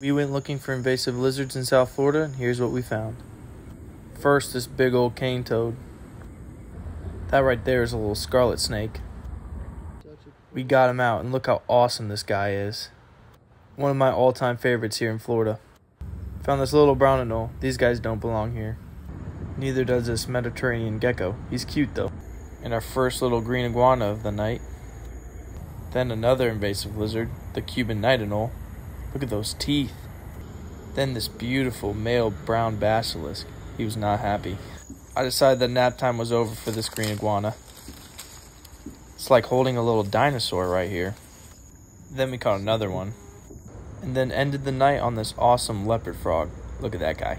We went looking for invasive lizards in South Florida, and here's what we found. First, this big old cane toad. That right there is a little scarlet snake. We got him out, and look how awesome this guy is. One of my all time favorites here in Florida. Found this little brown anole. These guys don't belong here. Neither does this Mediterranean gecko. He's cute though. And our first little green iguana of the night. Then another invasive lizard, the Cuban knight anole. Look at those teeth. Then this beautiful male brown basilisk. He was not happy. I decided that nap time was over for this green iguana. It's like holding a little dinosaur right here. Then we caught another one. And then ended the night on this awesome leopard frog. Look at that guy.